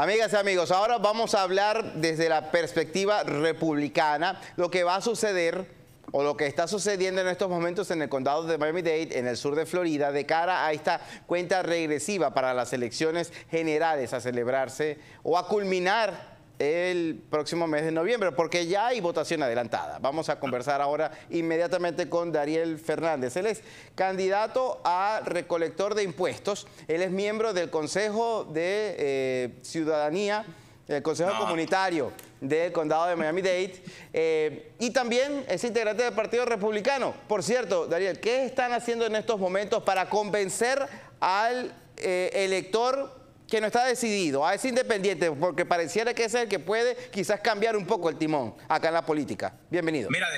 Amigas y amigos, ahora vamos a hablar desde la perspectiva republicana lo que va a suceder o lo que está sucediendo en estos momentos en el condado de Miami-Dade, en el sur de Florida, de cara a esta cuenta regresiva para las elecciones generales a celebrarse o a culminar el próximo mes de noviembre, porque ya hay votación adelantada. Vamos a conversar ahora inmediatamente con Dariel Fernández. Él es candidato a recolector de impuestos. Él es miembro del Consejo de eh, Ciudadanía, el Consejo Comunitario del Condado de Miami-Dade, eh, y también es integrante del Partido Republicano. Por cierto, Dariel, ¿qué están haciendo en estos momentos para convencer al eh, elector que no está decidido, a ese independiente, porque pareciera que es el que puede quizás cambiar un poco el timón acá en la política. Bienvenido. Mira,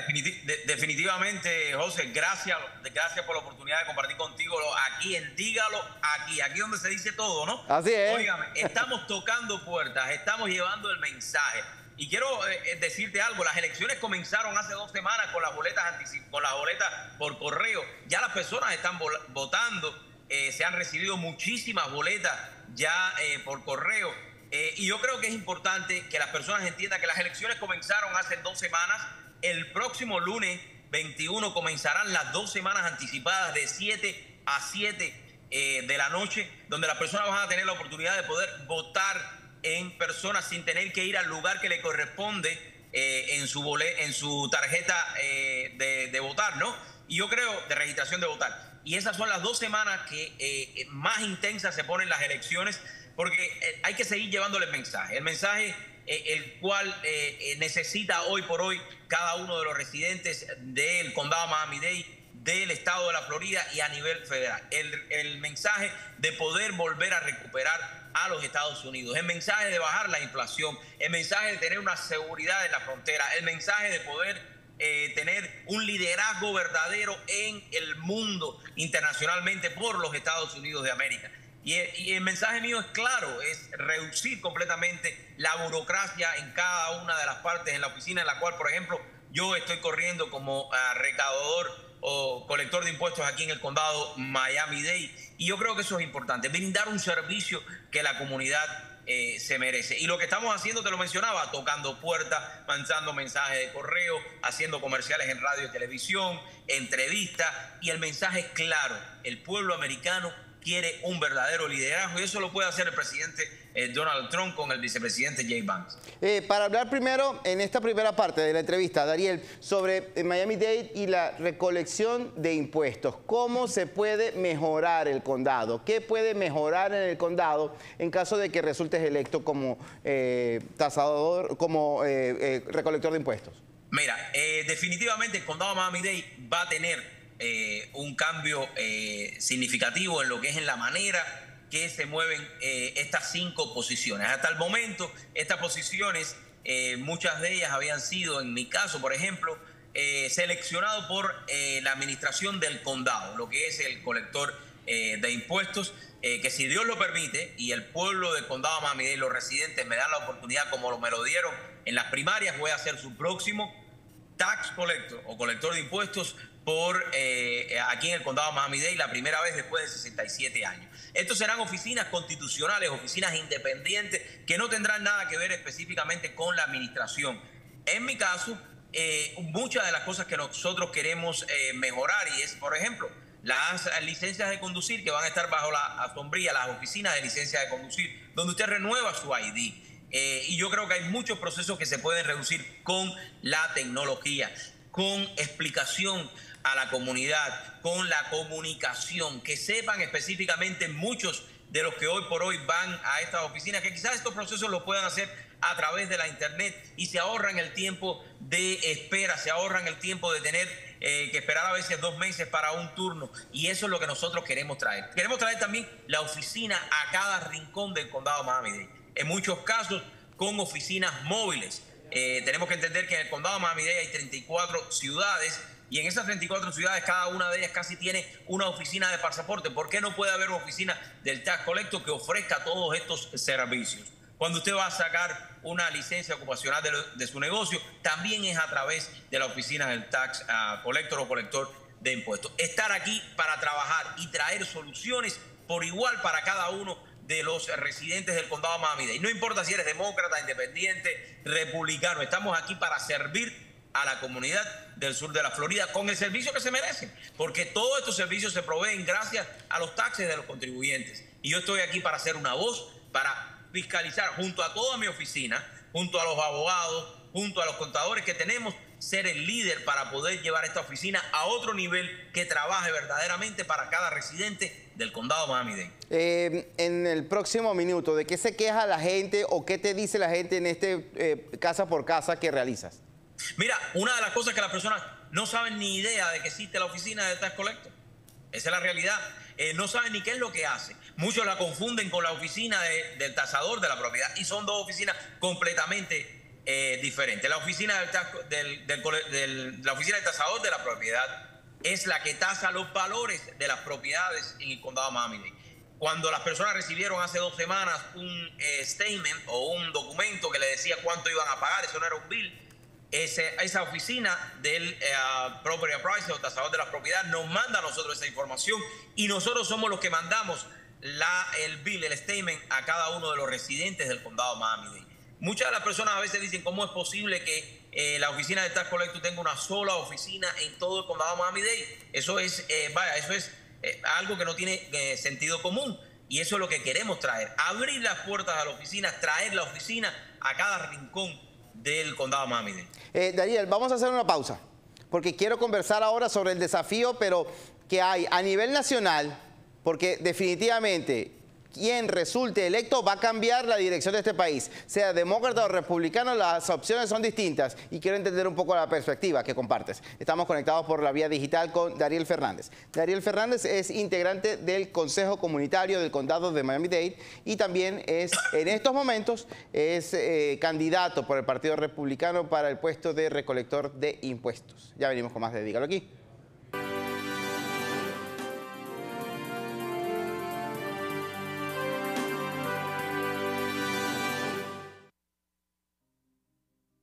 definitivamente, José, gracias, gracias por la oportunidad de compartir contigo aquí en Dígalo, aquí, aquí donde se dice todo, ¿no? Así es. Óigame, estamos tocando puertas, estamos llevando el mensaje. Y quiero eh, eh, decirte algo, las elecciones comenzaron hace dos semanas con las boletas con las boletas por correo. Ya las personas están votando, eh, se han recibido muchísimas boletas ya eh, por correo. Eh, y yo creo que es importante que las personas entiendan que las elecciones comenzaron hace dos semanas. El próximo lunes 21 comenzarán las dos semanas anticipadas de 7 a 7 eh, de la noche, donde las personas van a tener la oportunidad de poder votar en persona sin tener que ir al lugar que le corresponde en, su en su tarjeta de, de votar, ¿no? Y yo creo, de registración de votar. Y esas son las dos semanas que eh, más intensas se ponen las elecciones, porque eh, hay que seguir llevándole el mensaje. El mensaje eh, el cual necesita hoy por hoy cada uno de los residentes del condado Miami-Dade, del estado de la Florida y a nivel federal. El, el mensaje de poder volver a recuperar a los Estados Unidos, el mensaje de bajar la inflación, el mensaje de tener una seguridad en la frontera, el mensaje de poder eh, tener un liderazgo verdadero en el mundo internacionalmente por los Estados Unidos de América. Y, el mensaje mío es claro, es reducir completamente la burocracia en cada una de las partes en la oficina en la cual, por ejemplo, yo estoy corriendo como ah, recaudador o colector de impuestos aquí en el condado Miami-Dade. Y yo creo que eso es importante, brindar un servicio que la comunidad eh, se merece. Y lo que estamos haciendo, te lo mencionaba, tocando puertas, mandando mensajes de correo, haciendo comerciales en radio y televisión, entrevistas, y el mensaje es claro, el pueblo americano quiere un verdadero liderazgo y eso lo puede hacer el presidente eh, Donald Trump con el vicepresidente Jay Vance. Eh, para hablar primero, en esta primera parte de la entrevista, Dariel, sobre eh, Miami-Dade y la recolección de impuestos. ¿Cómo se puede mejorar el condado? ¿Qué puede mejorar en el condado en caso de que resultes electo como tasador, como recolector de impuestos? Mira, definitivamente el condado Miami-Dade va a tener eh, un cambio eh, significativo en lo que es en la manera que se mueven eh, estas cinco posiciones. Hasta el momento, estas posiciones, muchas de ellas habían sido, en mi caso, por ejemplo, seleccionado por la administración del condado, lo que es el colector de impuestos, que si Dios lo permite y el pueblo del condado Miami y los residentes me dan la oportunidad, como me lo dieron en las primarias, voy a ser su próximo tax collector o colector de impuestos por eh, aquí en el condado de Miami-Dade la primera vez después de 67 años. Estos serán oficinas constitucionales, oficinas independientes que no tendrán nada que ver específicamente con la administración. En mi caso, eh, muchas de las cosas que nosotros queremos eh, mejorar y es, por ejemplo, las licencias de conducir que van a estar bajo la sombría, las oficinas de licencia de conducir, donde usted renueva su ID. Y yo creo que hay muchos procesos que se pueden reducir con la tecnología, con explicación a la comunidad, con la comunicación, que sepan específicamente muchos de los que hoy por hoy van a estas oficinas, que quizás estos procesos los puedan hacer a través de la internet y se ahorran el tiempo de espera, se ahorran el tiempo de tener eh, que esperar a veces dos meses para un turno y eso es lo que nosotros queremos traer. Queremos traer también la oficina a cada rincón del condado Miami-Dade, en muchos casos con oficinas móviles. Eh, tenemos que entender que en el condado Miami-Dade hay 34 ciudades y en esas 34 ciudades, cada una de ellas casi tiene una oficina de pasaporte. ¿Por qué no puede haber oficina del Tax Collector que ofrezca todos estos servicios? Cuando usted va a sacar una licencia ocupacional de, su negocio, también es a través de la oficina del Tax ah, Collector o colector de impuestos. Estar aquí para trabajar y traer soluciones por igual para cada uno de los residentes del condado Miami-Dade. No importa si eres demócrata, independiente, republicano, estamos aquí para servir a la comunidad del sur de la Florida con el servicio que se merecen, porque todos estos servicios se proveen gracias a los taxes de los contribuyentes. Y yo estoy aquí para ser una voz, para fiscalizar junto a toda mi oficina, junto a los abogados, junto a los contadores que tenemos, ser el líder para poder llevar esta oficina a otro nivel que trabaje verdaderamente para cada residente del condado Miami-Dade. Eh, en el próximo minuto, ¿de qué se queja la gente o qué te dice la gente en este eh, casa por casa que realizas? Mira, una de las cosas que las personas no saben ni idea de que existe la oficina de Tax Collector. Esa es la realidad. Eh, no saben ni qué es lo que hace. Muchos la confunden con la oficina del tasador de la propiedad y son dos oficinas completamente eh, diferentes. La oficina del, la oficina del tasador de la propiedad es la que tasa los valores de las propiedades en el condado de Miami. Cuando las personas recibieron hace dos semanas un eh, statement o un documento que le decía cuánto iban a pagar, eso no era un bill, esa oficina del eh, Property Appraiser o tasador de la propiedad nos manda a nosotros esa información y nosotros somos los que mandamos la, el bill, el statement a cada uno de los residentes del condado Miami-Dade. Muchas de las personas a veces dicen cómo es posible que eh, la oficina de Tax Collector tenga una sola oficina en todo el condado Miami-Dade. Eso es, eh, vaya, eso es algo que no tiene sentido común. Y eso es lo que queremos traer. Abrir las puertas a la oficina, traer la oficina a cada rincón del condado Miami. Eh, Daniel, vamos a hacer una pausa, porque quiero conversar ahora sobre el desafío, pero que hay a nivel nacional, porque definitivamente quien resulte electo va a cambiar la dirección de este país. Sea demócrata o republicano, las opciones son distintas y quiero entender un poco la perspectiva que compartes. Estamos conectados por la vía digital con Dariel Fernández. Dariel Fernández es integrante del Consejo Comunitario del Condado de Miami-Dade y también es, en estos momentos, es eh, candidato por el Partido Republicano para el puesto de recolector de impuestos. Ya venimos con más de Dígalo aquí.